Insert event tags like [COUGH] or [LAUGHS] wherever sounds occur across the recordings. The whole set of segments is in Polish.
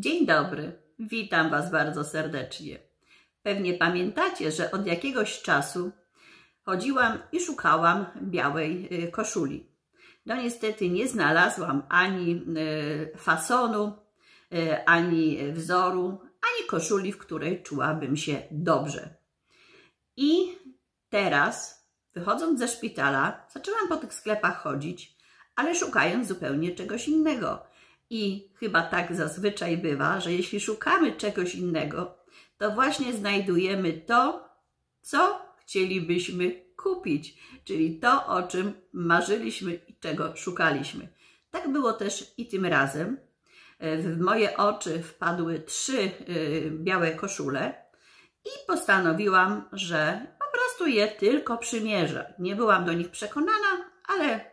Dzień dobry, witam Was bardzo serdecznie. Pewnie pamiętacie, że od jakiegoś czasu chodziłam i szukałam białej y, koszuli. No niestety nie znalazłam ani y, fasonu, y, ani wzoru, ani koszuli, w której czułabym się dobrze. I teraz, wychodząc ze szpitala, zaczęłam po tych sklepach chodzić, ale szukając zupełnie czegoś innego. I chyba tak zazwyczaj bywa, że jeśli szukamy czegoś innego, to właśnie znajdujemy to, co chcielibyśmy kupić, czyli to, o czym marzyliśmy i czego szukaliśmy. Tak było też i tym razem. W moje oczy wpadły trzy y, białe koszule i postanowiłam, że po prostu je tylko przymierzę. Nie byłam do nich przekonana, ale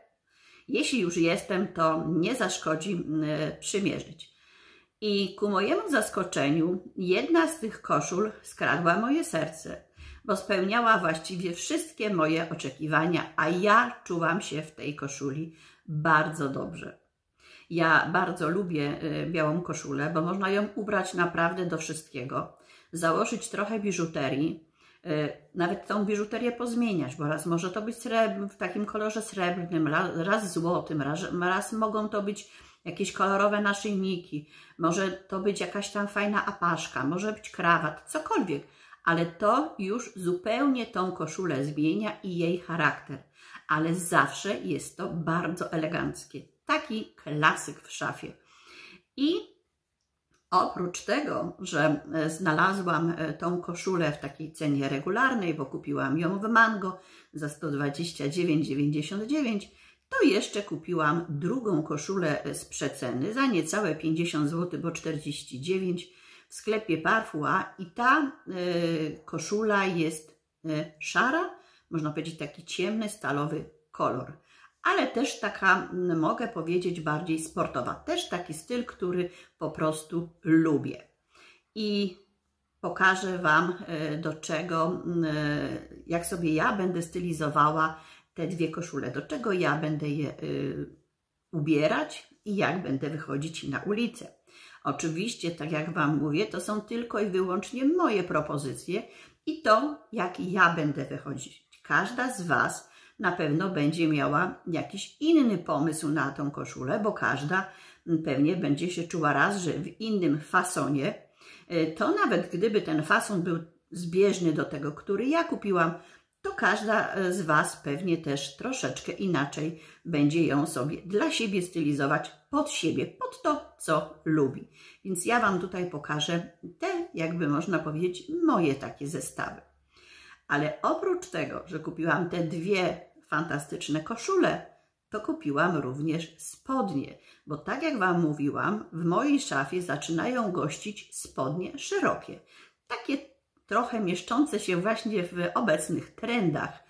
jeśli już jestem, to nie zaszkodzi przymierzyć. I ku mojemu zaskoczeniu, jedna z tych koszul skradła moje serce, bo spełniała właściwie wszystkie moje oczekiwania, a ja czułam się w tej koszuli bardzo dobrze. Ja bardzo lubię y, białą koszulę, bo można ją ubrać naprawdę do wszystkiego, założyć trochę biżuterii, Y, nawet tą biżuterię pozmieniać, bo raz może to być srebr, w takim kolorze srebrnym, raz złotym, raz, raz mogą to być jakieś kolorowe naszyjniki, może to być jakaś tam fajna apaszka, może być krawat, cokolwiek, ale to już zupełnie tą koszulę zmienia i jej charakter. Ale zawsze jest to bardzo eleganckie. Taki klasyk w szafie. I Oprócz tego, że e, znalazłam e, tą koszulę w takiej cenie regularnej, bo kupiłam ją w Mango za 129,99, to jeszcze kupiłam drugą koszulę z przeceny za niecałe 50 zł, bo 49 w sklepie Parfua. I ta y, koszula jest y, szara, można powiedzieć taki ciemny, stalowy kolor ale też taka, mm, mogę powiedzieć, bardziej sportowa. Też taki styl, który po prostu lubię. I pokażę Wam, e, do czego, mm, e, jak sobie ja będę stylizowała te dwie koszule, do czego ja będę je e, ubierać i jak będę wychodzić na ulicę. Oczywiście, tak jak Wam mówię, to są tylko i wyłącznie moje propozycje i to, jak ja będę wychodzić. Każda z Was na pewno będzie miała jakiś inny pomysł na tą koszulę, bo każda pewnie będzie się czuła raz, że w innym fasonie. E, to nawet gdyby ten fason był zbieżny do tego, który ja kupiłam, to każda e, z Was pewnie też troszeczkę inaczej będzie ją sobie dla siebie stylizować pod siebie, pod to, co lubi. Więc ja Wam tutaj pokażę te, jakby można powiedzieć, moje takie zestawy. Ale oprócz tego, że kupiłam te dwie fantastyczne koszule, to kupiłam również spodnie, bo tak jak Wam mówiłam, w mojej szafie zaczynają gościć spodnie szerokie. Takie trochę mieszczące się właśnie w obecnych trendach.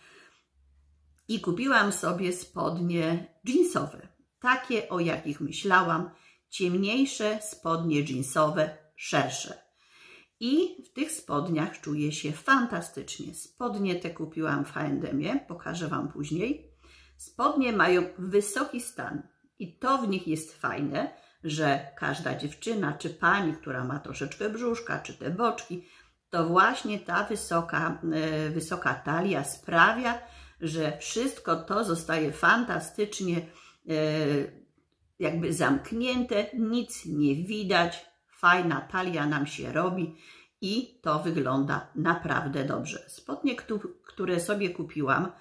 I kupiłam sobie spodnie jeansowe, takie o jakich myślałam, ciemniejsze spodnie jeansowe, szersze. I w tych spodniach czuję się fantastycznie. Spodnie te kupiłam w H&M, pokażę Wam później. Spodnie mają wysoki stan i to w nich jest fajne, że każda dziewczyna czy pani, która ma troszeczkę brzuszka, czy te boczki, to właśnie ta wysoka, e, wysoka talia sprawia, że wszystko to zostaje fantastycznie e, jakby zamknięte, nic nie widać, fajna talia nam się robi i to wygląda naprawdę dobrze. Spodnie, które sobie kupiłam,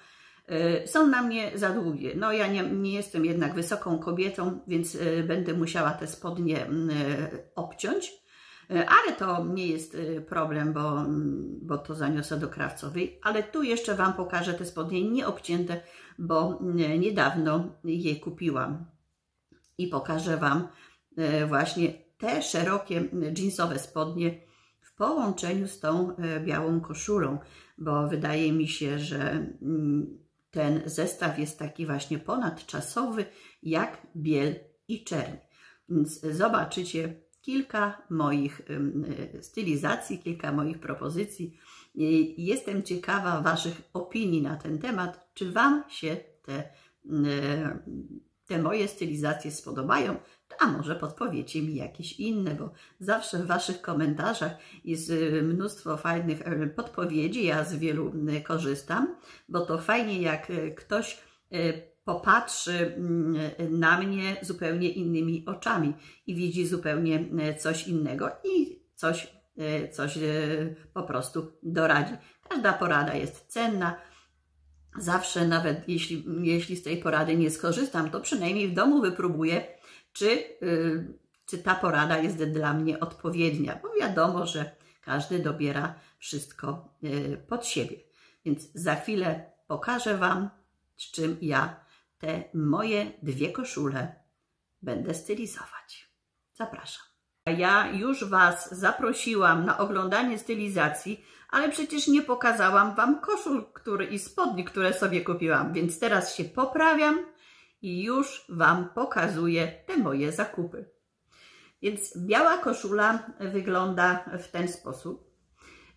y, są na mnie za długie. No ja nie, nie jestem jednak wysoką kobietą, więc y, będę musiała te spodnie y, obciąć, ale to nie jest problem, bo, bo to zaniosę do krawcowej. Ale tu jeszcze Wam pokażę te spodnie nieobcięte, bo niedawno je kupiłam. I pokażę Wam właśnie te szerokie jeansowe spodnie w połączeniu z tą e, białą koszulą, bo wydaje mi się, że mm, ten zestaw jest taki właśnie ponadczasowy jak biel i czerń. Więc zobaczycie kilka moich e, stylizacji, kilka moich propozycji. Jestem ciekawa Waszych opinii na ten temat. Czy Wam się te, te moje stylizacje spodobają? A może podpowiecie mi jakieś inne, bo zawsze w Waszych komentarzach jest y, mnóstwo fajnych y, podpowiedzi, ja z wielu y, korzystam, bo to fajnie jak ktoś popatrzy mm, na mnie zupełnie innymi oczami i widzi zupełnie coś innego i coś, coś po prostu doradzi. Każda porada jest cenna. Zawsze, nawet jeśli, jeśli z tej porady nie skorzystam, to przynajmniej w domu wypróbuję, czy, y, czy ta porada jest dla mnie odpowiednia, bo wiadomo, że każdy dobiera wszystko y, pod siebie. Więc za chwilę pokażę Wam, z czym ja te moje dwie koszule będę stylizować. Zapraszam. Ja już Was zaprosiłam na oglądanie stylizacji, ale przecież nie pokazałam Wam koszul który, i spodni, które sobie kupiłam, więc teraz się poprawiam i już Wam pokazuję te moje zakupy. Więc biała koszula wygląda w ten sposób.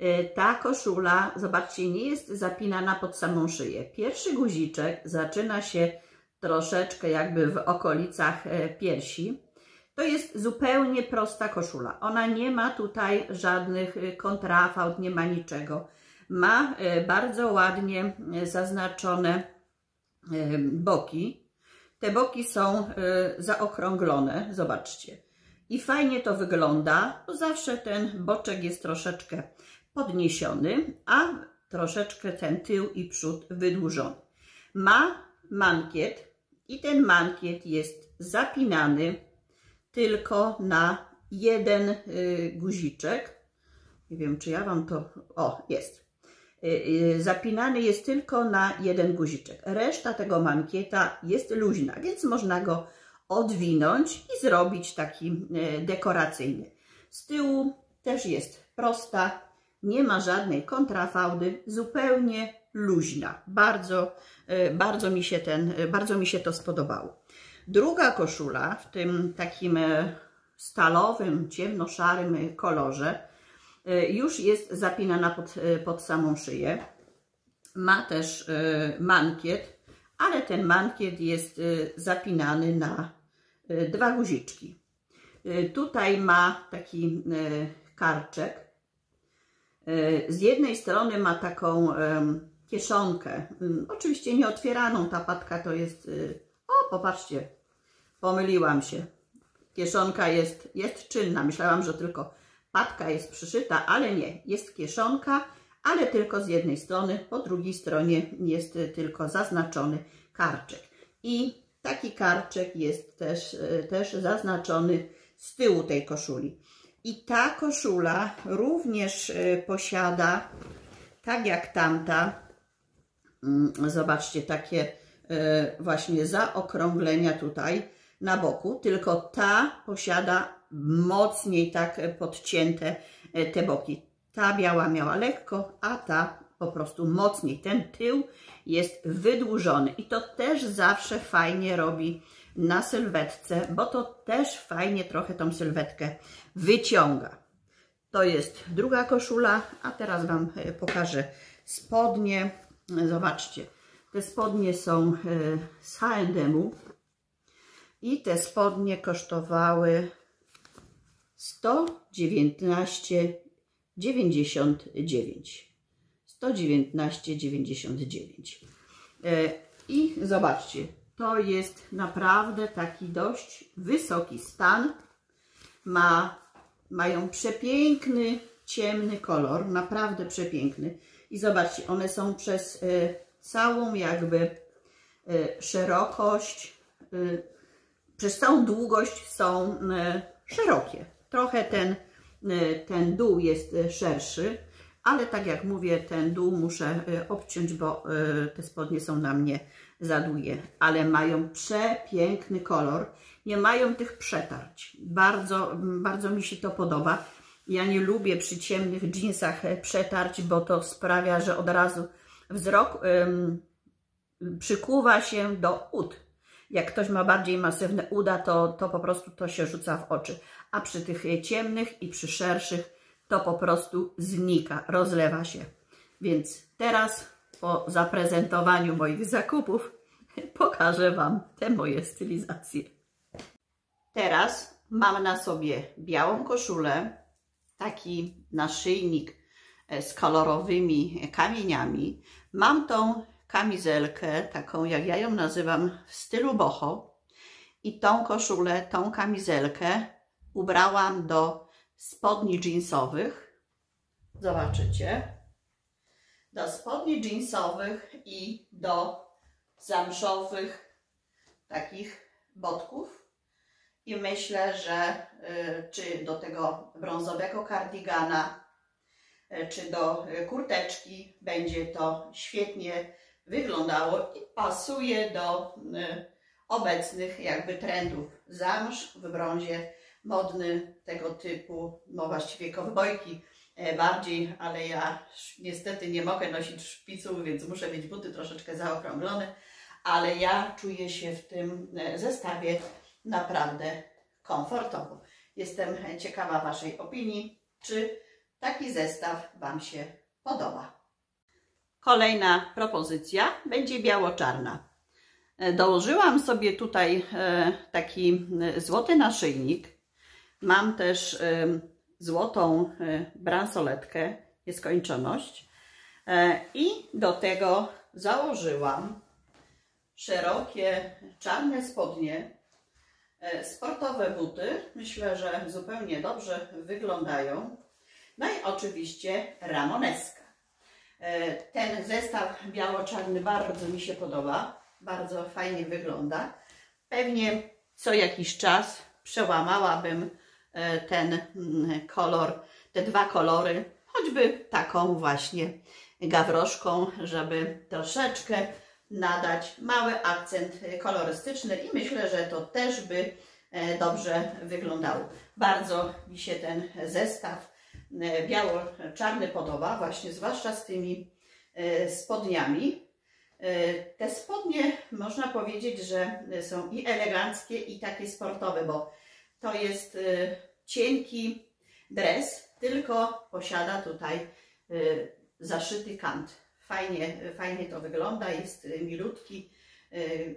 E, ta koszula, zobaczcie, nie jest zapinana pod samą szyję. Pierwszy guziczek zaczyna się troszeczkę jakby w okolicach e, piersi. To jest zupełnie prosta koszula. Ona nie ma tutaj żadnych e, kontrafałd, nie ma niczego. Ma bardzo ładnie zaznaczone boki, te boki są y, zaokrąglone, zobaczcie. I fajnie to wygląda, bo zawsze ten boczek jest troszeczkę podniesiony, a troszeczkę ten tył i przód wydłużony. Ma mankiet i ten mankiet jest zapinany tylko na jeden y, guziczek. Nie wiem, czy ja Wam to... O, jest. Y, y, zapinany jest tylko na jeden guziczek. Reszta tego mankieta jest luźna, więc można go odwinąć i zrobić taki y, dekoracyjny. Z tyłu też jest prosta, nie ma żadnej kontrafałdy, zupełnie luźna. Bardzo, bardzo, mi się ten, bardzo mi się to spodobało. Druga koszula w tym takim stalowym, ciemnoszarym kolorze już jest zapinana pod, e, pod samą szyję. Ma też e, mankiet, ale ten mankiet jest zapinany na dwa guziczki. Tutaj ma taki karczek. Z jednej strony ma taką kieszonkę, oczywiście nieotwieraną, ta patka to jest, o popatrzcie, pomyliłam się. Kieszonka jest, jest czynna, myślałam, że tylko Patka jest przyszyta, ale nie. Jest kieszonka, ale tylko z jednej strony. Po drugiej stronie jest tylko zaznaczony karczek. I taki karczek jest też, też zaznaczony z tyłu tej koszuli. I ta koszula również e, posiada, tak jak tamta, mm, zobaczcie, takie e, właśnie zaokrąglenia tutaj na boku, tylko ta posiada mocniej tak podcięte e, te boki. Ta biała miała lekko, a ta po prostu mocniej. Ten tył jest wydłużony i to też zawsze fajnie robi na sylwetce, bo to też fajnie trochę tą sylwetkę wyciąga. To jest druga koszula, a teraz Wam e, pokażę spodnie. Zobaczcie, te spodnie są e, z H&M-u i te spodnie kosztowały 119,99. 119,99. E, I zobaczcie, to jest naprawdę taki dość wysoki stan. Ma, mają przepiękny, ciemny kolor, naprawdę przepiękny. I zobaczcie, one są przez e, całą jakby e, szerokość, przez całą długość są szerokie. Trochę ten, y, ten dół jest y, szerszy, ale tak jak mówię, ten dół muszę y, obciąć, bo te spodnie są na mnie za długie, ale mają przepiękny kolor, nie mają tych przetarć. Bardzo, bardzo mi się to podoba. Ja nie lubię przy ciemnych dżinsach przetarć, bo to sprawia, że od razu wzrok ym, przykuwa się do ud. Jak ktoś ma bardziej masywne uda, to, to po prostu to się rzuca w oczy a przy tych ciemnych i przy szerszych to po prostu znika, rozlewa się. Więc teraz po zaprezentowaniu moich zakupów [LAUGHS] pokażę Wam te moje stylizacje. Teraz mam na sobie białą koszulę, taki naszyjnik e, z kolorowymi kamieniami. Mam tą kamizelkę, taką jak ja ją nazywam, w stylu boho. I tą koszulę, tą kamizelkę ubrałam do spodni jeansowych. Zobaczycie. Do spodni jeansowych i do zamszowych takich botków. I myślę, że y, czy do tego brązowego kardigana, y, czy do kurteczki będzie to świetnie wyglądało i pasuje do y, obecnych jakby trendów. Zamsz w brązie, modny tego typu, no właściwie kowbojki e, bardziej, ale ja niestety nie mogę nosić szpiców, więc muszę mieć buty troszeczkę zaokrąglone, ale ja czuję się w tym e, zestawie naprawdę komfortowo. Jestem ciekawa Waszej opinii, czy taki zestaw Wam się podoba. Kolejna propozycja będzie biało-czarna. E, dołożyłam sobie tutaj taki złoty naszyjnik. Mam też złotą bransoletkę, nieskończoność. I do tego założyłam szerokie czarne spodnie, sportowe buty. Myślę, że zupełnie dobrze wyglądają. No i oczywiście ramoneska. Ten zestaw biało-czarny bardzo mi się podoba bardzo fajnie wygląda. Pewnie co jakiś czas przełamałabym e, ten mm, kolor, te dwa kolory, choćby taką właśnie gawroszką, żeby troszeczkę nadać mały akcent kolorystyczny i myślę, że to też by e, dobrze wyglądało. Bardzo mi się ten zestaw e, biało-czarny podoba, właśnie zwłaszcza z tymi spodniami, E, te spodnie można powiedzieć, że są i eleganckie, i takie sportowe, bo to jest e, cienki dres, tylko posiada tutaj e, zaszyty kant. Fajnie, fajnie to wygląda, jest milutki.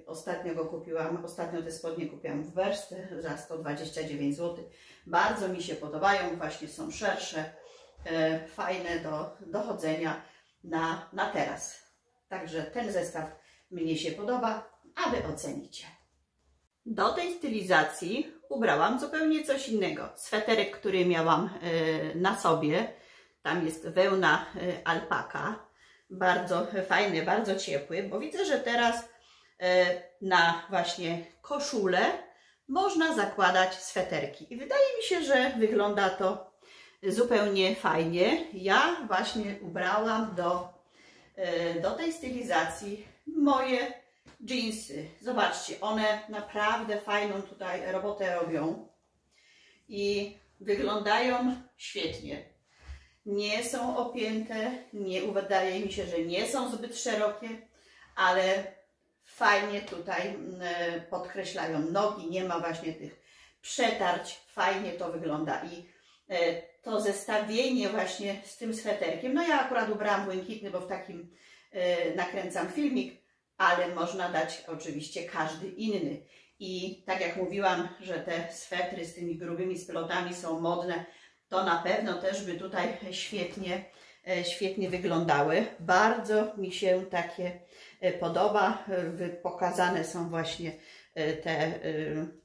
Ostatnio go kupiłam, ostatnio te spodnie kupiłam w Berszce za 129 zł. Bardzo mi się podobają, właśnie są szersze, fajne do dochodzenia na, na teraz. Także ten zestaw mnie się podoba, a Wy ocenicie. Do tej stylizacji ubrałam zupełnie coś innego. Sweterek, który miałam e, na sobie, tam jest wełna e, alpaka, bardzo fajny, bardzo ciepły, bo widzę, że teraz e, na właśnie koszulę można zakładać sweterki. I wydaje mi się, że wygląda to zupełnie fajnie. Ja właśnie ubrałam do do tej stylizacji moje jeansy. Zobaczcie, one naprawdę fajną tutaj robotę robią i wyglądają świetnie. Nie są opięte, nie wydaje mi się, że nie są zbyt szerokie, ale fajnie tutaj e, podkreślają nogi, nie ma właśnie tych przetarć, fajnie to wygląda i E, to zestawienie właśnie z tym sweterkiem. No ja akurat ubrałam błękitny, bo w takim e, nakręcam filmik, ale można dać oczywiście każdy inny. I tak jak mówiłam, że te swetry z tymi grubymi splotami są modne, to na pewno też by tutaj świetnie, e, świetnie wyglądały. Bardzo mi się takie podoba. Pokazane są właśnie te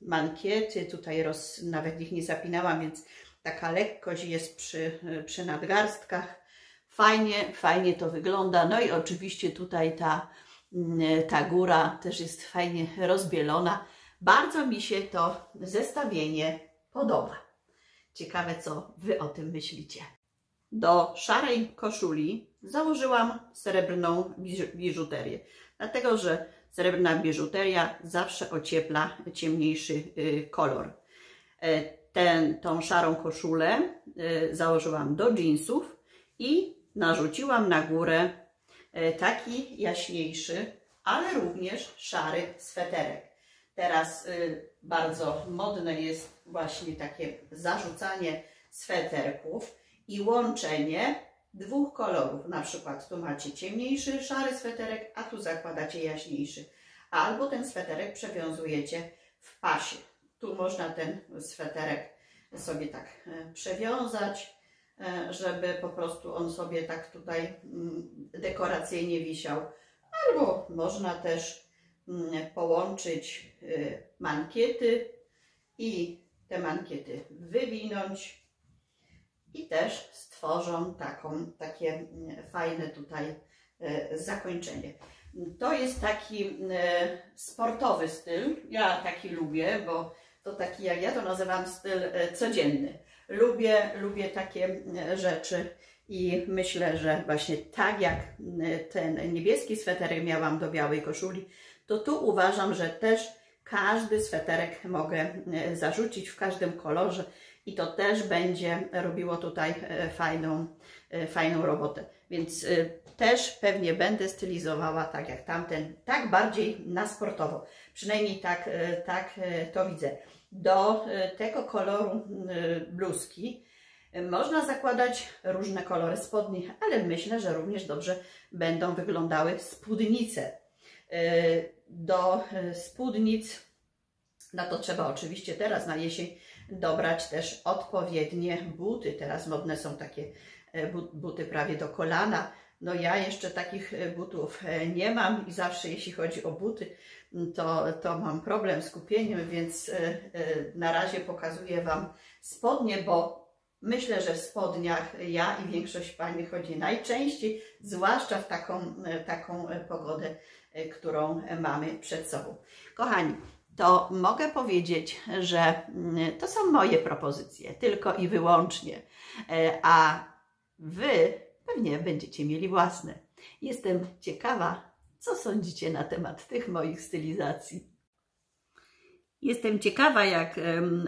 mankiety. Tutaj roz, nawet ich nie zapinałam, więc taka lekkość jest przy, przy nadgarstkach. Fajnie, fajnie to wygląda. No i oczywiście tutaj ta, ta góra też jest fajnie rozbielona. Bardzo mi się to zestawienie podoba. Ciekawe, co Wy o tym myślicie. Do szarej koszuli założyłam srebrną biżuterię, dlatego że srebrna biżuteria zawsze ociepla ciemniejszy y, kolor. E, ten, tą szarą koszulę y, założyłam do jeansów i narzuciłam na górę taki jaśniejszy, ale również szary sweterek. Teraz y, bardzo modne jest właśnie takie zarzucanie sweterków i łączenie dwóch kolorów. Na przykład tu macie ciemniejszy, szary sweterek, a tu zakładacie jaśniejszy. Albo ten sweterek przewiązujecie w pasie. tu można ten sweterek sobie tak e, przewiązać, e, żeby po prostu on sobie tak tutaj mm, dekoracyjnie wisiał. Albo można też mm, połączyć e, mankiety i te mankiety wywinąć i też stworzą taką, takie mm, fajne tutaj zakończenie. To jest taki sportowy styl. Ja taki lubię, bo to taki, jak ja to nazywam, styl e, codzienny. Lubię, lubię takie e, rzeczy i myślę, że właśnie tak jak e, ten niebieski sweterek miałam do białej koszuli, to tu uważam, że też każdy sweterek mogę zarzucić w każdym kolorze i to też będzie robiło tutaj fajną, fajną robotę. Więc też pewnie będę stylizowała tak jak tamten, tak bardziej na sportowo. Przynajmniej tak, tak to widzę do e, tego koloru e, bluzki można zakładać różne kolory spodni, ale myślę, że również dobrze będą wyglądały spódnice. E, do spódnic, na to trzeba oczywiście teraz na jesień dobrać też odpowiednie buty. Teraz modne są takie buty prawie do kolana. No ja jeszcze takich butów nie mam i zawsze jeśli chodzi o buty, to, to mam problem z kupieniem, więc e, e, na razie pokazuję Wam spodnie, bo myślę, że w spodniach ja i większość Pani chodzi najczęściej, zwłaszcza w taką, e, taką pogodę, którą mamy przed sobą. Kochani, to mogę powiedzieć, że to są moje propozycje, tylko i wyłącznie, a Wy pewnie będziecie mieli własne. Jestem ciekawa, co sądzicie na temat tych moich stylizacji? Jestem ciekawa, jak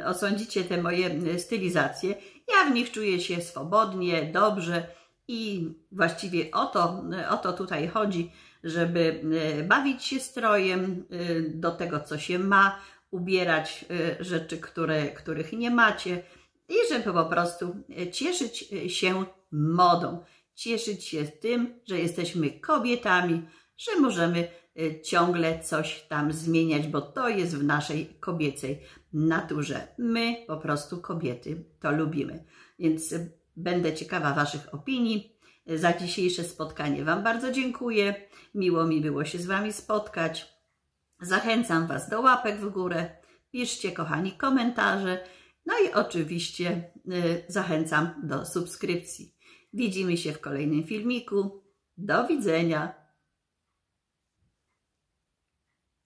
osądzicie te moje stylizacje. Ja w nich czuję się swobodnie, dobrze i właściwie o to, o to tutaj chodzi, żeby bawić się strojem do tego, co się ma, ubierać rzeczy, które, których nie macie i żeby po prostu cieszyć się modą, cieszyć się tym, że jesteśmy kobietami, że możemy y, ciągle coś tam zmieniać, bo to jest w naszej kobiecej naturze. My po prostu kobiety to lubimy. Więc y, będę ciekawa Waszych opinii. Za dzisiejsze spotkanie Wam bardzo dziękuję. Miło mi było się z Wami spotkać. Zachęcam Was do łapek w górę. Piszcie, kochani, komentarze. No i oczywiście y, zachęcam do subskrypcji. Widzimy się w kolejnym filmiku. Do widzenia.